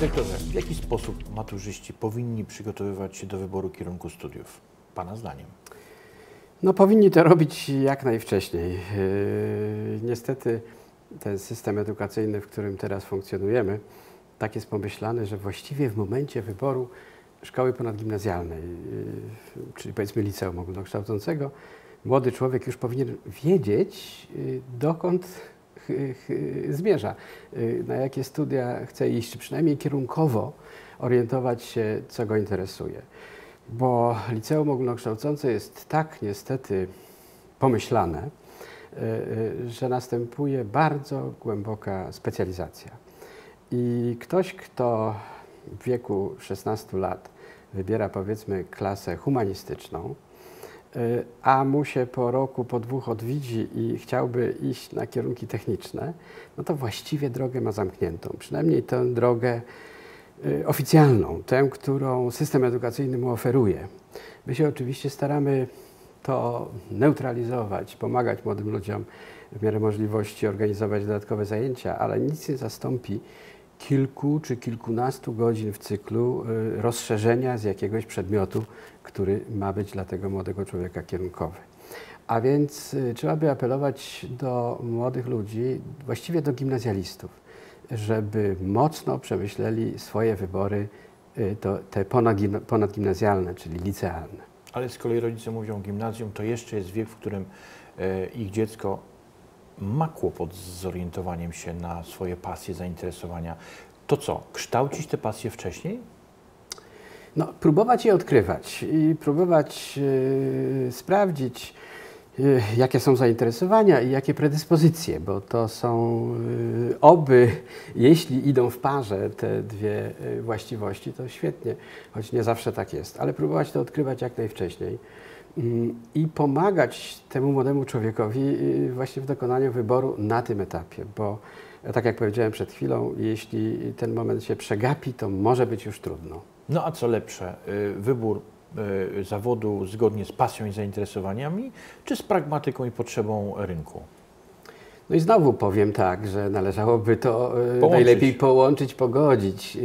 doktorze, w jaki sposób maturzyści powinni przygotowywać się do wyboru kierunku studiów? Pana zdaniem. No powinni to robić jak najwcześniej. Yy, niestety ten system edukacyjny, w którym teraz funkcjonujemy, tak jest pomyślany, że właściwie w momencie wyboru szkoły ponadgimnazjalnej, yy, czyli powiedzmy liceum ogólnokształcącego, młody człowiek już powinien wiedzieć, yy, dokąd zmierza, na jakie studia chce iść, czy przynajmniej kierunkowo orientować się, co go interesuje. Bo liceum ogólnokształcące jest tak niestety pomyślane, że następuje bardzo głęboka specjalizacja. I ktoś, kto w wieku 16 lat wybiera powiedzmy klasę humanistyczną, Y, a mu się po roku, po dwóch odwiedzi i chciałby iść na kierunki techniczne, no to właściwie drogę ma zamkniętą. Przynajmniej tę drogę y, oficjalną, tę, którą system edukacyjny mu oferuje. My się oczywiście staramy to neutralizować, pomagać młodym ludziom w miarę możliwości organizować dodatkowe zajęcia, ale nic nie zastąpi kilku czy kilkunastu godzin w cyklu y, rozszerzenia z jakiegoś przedmiotu, który ma być dla tego młodego człowieka kierunkowy. A więc y, trzeba by apelować do młodych ludzi, właściwie do gimnazjalistów, żeby mocno przemyśleli swoje wybory, y, te ponadgimnazjalne, czyli licealne. Ale z kolei rodzice mówią gimnazjum, to jeszcze jest wiek, w którym ich dziecko ma kłopot z zorientowaniem się na swoje pasje, zainteresowania, to co? Kształcić te pasje wcześniej? No, próbować je odkrywać i próbować yy, sprawdzić, yy, jakie są zainteresowania i jakie predyspozycje, bo to są yy, oby, jeśli idą w parze te dwie właściwości, to świetnie, choć nie zawsze tak jest, ale próbować to odkrywać jak najwcześniej i pomagać temu młodemu człowiekowi y, właśnie w dokonaniu wyboru na tym etapie, bo e, tak jak powiedziałem przed chwilą, jeśli ten moment się przegapi, to może być już trudno. No a co lepsze, y, wybór y, zawodu zgodnie z pasją i zainteresowaniami, czy z pragmatyką i potrzebą rynku? No i znowu powiem tak, że należałoby to połączyć. najlepiej połączyć, pogodzić.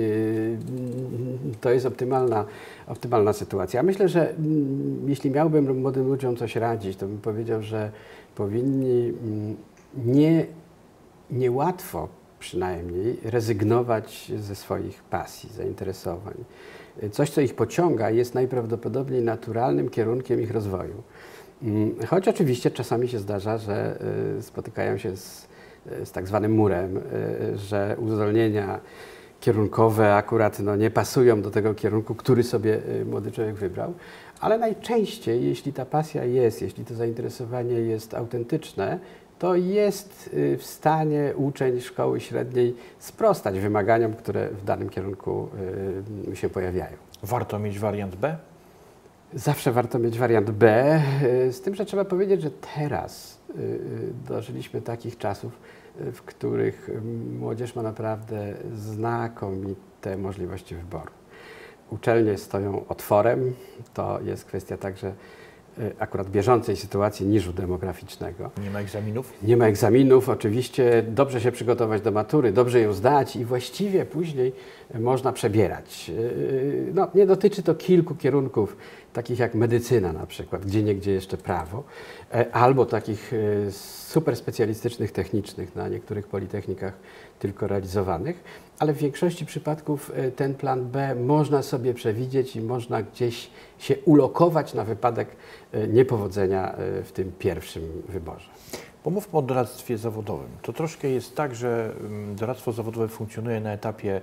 To jest optymalna optymalna sytuacja. Myślę, że mm, jeśli miałbym młodym ludziom coś radzić, to bym powiedział, że powinni mm, nie, niełatwo przynajmniej rezygnować ze swoich pasji, zainteresowań. Coś, co ich pociąga, jest najprawdopodobniej naturalnym kierunkiem ich rozwoju. Mm, choć oczywiście czasami się zdarza, że y, spotykają się z, z tak zwanym murem, y, że uzdolnienia kierunkowe akurat no, nie pasują do tego kierunku, który sobie y, młody człowiek wybrał. Ale najczęściej, jeśli ta pasja jest, jeśli to zainteresowanie jest autentyczne, to jest w stanie uczeń szkoły średniej sprostać wymaganiom, które w danym kierunku się pojawiają. Warto mieć wariant B? Zawsze warto mieć wariant B, z tym, że trzeba powiedzieć, że teraz dożyliśmy takich czasów, w których młodzież ma naprawdę znakomite możliwości wyboru. Uczelnie stoją otworem, to jest kwestia także e, akurat bieżącej sytuacji niżu demograficznego. Nie ma egzaminów? Nie ma egzaminów, oczywiście dobrze się przygotować do matury, dobrze ją zdać i właściwie później można przebierać. E, no, nie dotyczy to kilku kierunków, takich jak medycyna na przykład, gdzie niegdzie jeszcze prawo, e, albo takich super specjalistycznych, technicznych na niektórych politechnikach tylko realizowanych, ale w większości przypadków e, ten plan B można sobie przewidzieć i można gdzieś się ulokować na wypadek e, niepowodzenia e, w tym pierwszym wyborze. Pomówmy o doradztwie zawodowym. To troszkę jest tak, że mm, doradztwo zawodowe funkcjonuje na etapie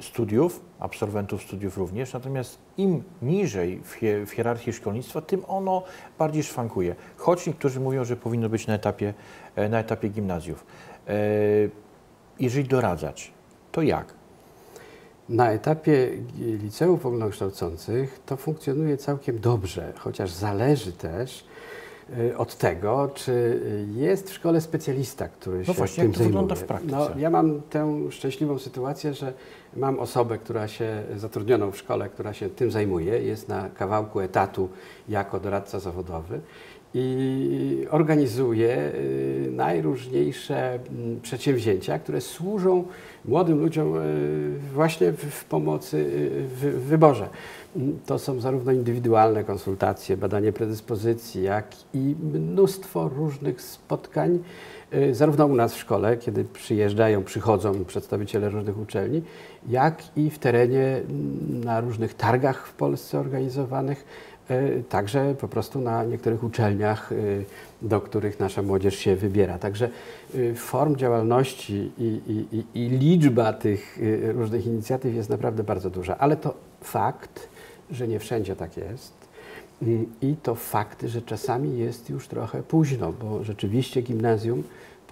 studiów, absolwentów studiów również, natomiast im niżej w, hierarchii szkolnictwa, tym ono bardziej szwankuje. Choć niektórzy mówią, że powinno być na etapie, e, na etapie gimnazjów. E, jeżeli doradzać, to jak? Na etapie liceów ogólnokształcących to funkcjonuje całkiem dobrze, chociaż zależy też e, od tego, czy jest w szkole specjalista, który no się właśnie, tym jak to wygląda w praktyce? No, ja mam tę szczęśliwą sytuację, że mam osobę, która się zatrudnioną w szkole, która się tym zajmuje, jest na kawałku etatu jako doradca zawodowy i organizuje y, najróżniejsze mm, przedsięwzięcia, które służą młodym ludziom y, właśnie w, pomocy y, w, wyborze. Mm, To są zarówno indywidualne konsultacje, badanie predyspozycji, jak i mnóstwo różnych spotkań, zarówno u nas w szkole, kiedy przyjeżdżają, przychodzą przedstawiciele różnych uczelni, jak i w terenie mm, na różnych targach w Polsce organizowanych, także po prostu na niektórych uczelniach, y, do których nasza młodzież się wybiera. Także y, form działalności i, i, i, liczba tych różnych inicjatyw jest naprawdę bardzo duża, ale to fakt, że nie wszędzie tak jest. Mm, I to fakt, że czasami jest już trochę późno, bo rzeczywiście gimnazjum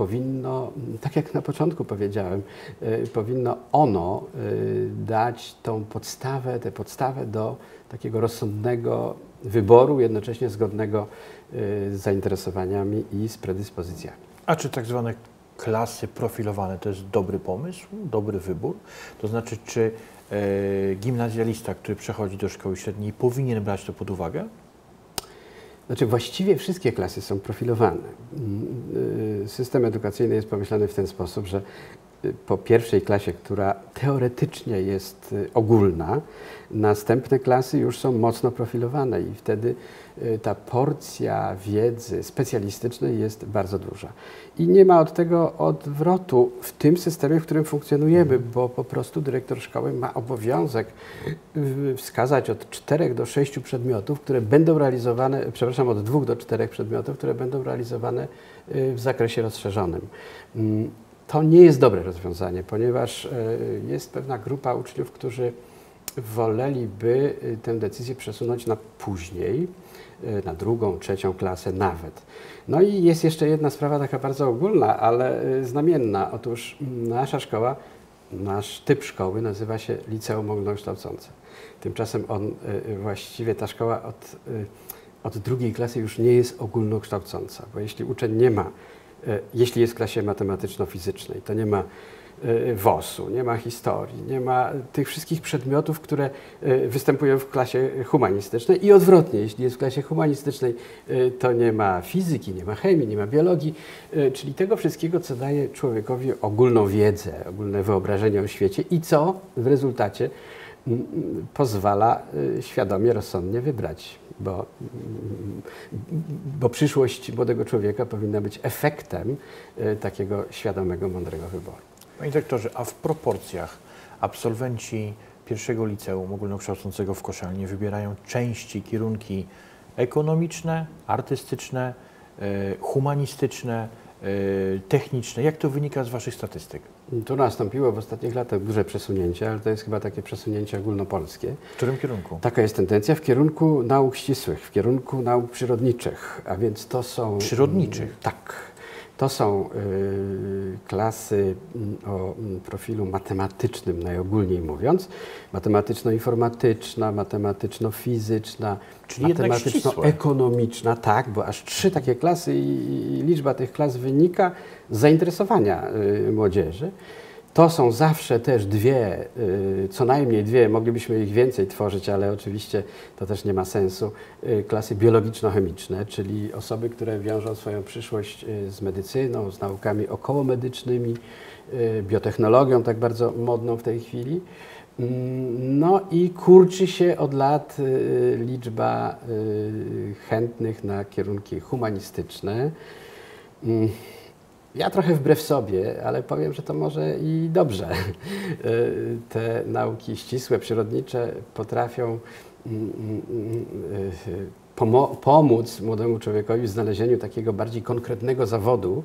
powinno, tak jak na początku powiedziałem, y, powinno ono y, dać tą podstawę, tę podstawę do takiego rozsądnego wyboru, jednocześnie zgodnego y, z zainteresowaniami i z predyspozycjami. A czy tak zwane klasy profilowane to jest dobry pomysł, dobry wybór? To znaczy, czy e, gimnazjalista, który przechodzi do szkoły średniej, powinien brać to pod uwagę? Znaczy właściwie wszystkie klasy są profilowane. Mm, y, System edukacyjny jest pomyślany w ten sposób, że po pierwszej klasie, która teoretycznie jest y, ogólna, następne klasy już są mocno profilowane i wtedy y, ta porcja wiedzy specjalistycznej jest bardzo duża. I nie ma od tego odwrotu w tym systemie, w którym funkcjonujemy, bo po prostu dyrektor szkoły ma obowiązek y, wskazać od czterech do sześciu przedmiotów, które będą realizowane, przepraszam, od dwóch do czterech przedmiotów, które będą realizowane w zakresie rozszerzonym. To nie jest dobre rozwiązanie, ponieważ y, jest pewna grupa uczniów, którzy woleliby y, tę decyzję przesunąć na później, y, na drugą, trzecią klasę nawet. No i jest jeszcze jedna sprawa taka bardzo ogólna, ale znamienna. Otóż mm, nasza szkoła, nasz typ szkoły nazywa się Liceum Ogólnokształcące. Tymczasem on właściwie ta szkoła od, od drugiej klasy już nie jest ogólnokształcąca, bo jeśli uczeń nie ma, jeśli jest w klasie matematyczno-fizycznej, to nie ma y, WOS-u, nie ma historii, nie ma tych wszystkich przedmiotów, które y, występują w klasie humanistycznej. I odwrotnie, jeśli jest w klasie humanistycznej, to nie ma fizyki, nie ma chemii, nie ma biologii, czyli tego wszystkiego, co daje człowiekowi ogólną wiedzę, ogólne wyobrażenie o świecie. I co w rezultacie pozwala y, świadomie, rozsądnie wybrać, bo, bo przyszłość młodego człowieka powinna być efektem y, takiego świadomego, mądrego wyboru. Panie dyrektorze, a w proporcjach absolwenci pierwszego liceum ogólnokształcącego w Koszalnie wybierają części, kierunki ekonomiczne, artystyczne, e, humanistyczne, techniczne. Jak to wynika z Waszych statystyk? Tu nastąpiło w ostatnich latach duże przesunięcie, ale to jest chyba takie przesunięcie ogólnopolskie. W którym kierunku? Taka jest tendencja w kierunku nauk ścisłych, w kierunku nauk przyrodniczych, a więc to są... Przyrodniczych? Tak. To są y, klasy mm, o mm, profilu matematycznym, najogólniej mówiąc. Matematyczno-informatyczna, matematyczno-fizyczna, matematyczno-ekonomiczna, tak, bo aż trzy takie klasy i, i liczba tych klas wynika z zainteresowania y, młodzieży. To są zawsze też dwie, y, co najmniej dwie, moglibyśmy ich więcej tworzyć, ale oczywiście to też nie ma sensu, y, klasy biologiczno-chemiczne, czyli osoby, które wiążą swoją przyszłość y, z medycyną, z naukami okołomedycznymi, biotechnologią, tak bardzo modną w tej chwili. Mm, No i kurczy się od lat liczba chętnych na kierunki humanistyczne. Ja trochę wbrew sobie, ale powiem, że to może i dobrze. Y, Te nauki ścisłe, przyrodnicze potrafią mm, mm, mm, pomo- pomóc młodemu człowiekowi w znalezieniu takiego bardziej konkretnego zawodu,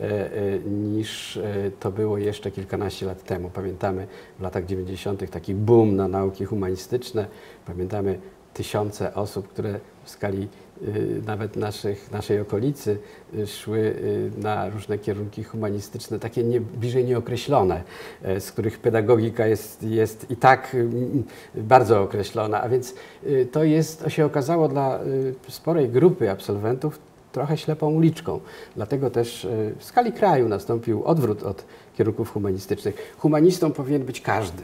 y, niż to było jeszcze kilkanaście lat temu. Pamiętamy w latach 90. taki boom na nauki humanistyczne. Pamiętamy tysiące osób, które w skali y, nawet naszych, naszej okolicy y, szły y, na różne kierunki humanistyczne, takie nie, bliżej nieokreślone, e, z których pedagogika jest, jest i tak bardzo określona. A więc to, jest, się okazało dla sporej grupy absolwentów trochę ślepą uliczką. Dlatego też w skali kraju nastąpił odwrót od kierunków humanistycznych. Humanistą powinien być każdy.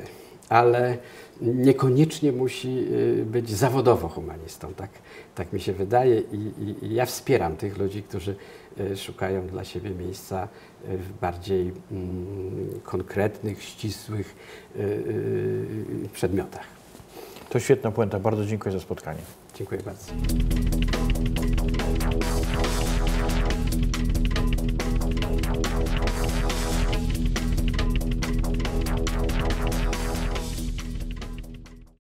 Ale niekoniecznie musi y, być zawodowo humanistą. Tak, tak mi się wydaje i, i, i ja wspieram tych ludzi, którzy y, szukają dla siebie miejsca y, w bardziej mm, konkretnych, ścisłych y, y, przedmiotach. To świetna puenta. Bardzo dziękuję za spotkanie. Dziękuję bardzo.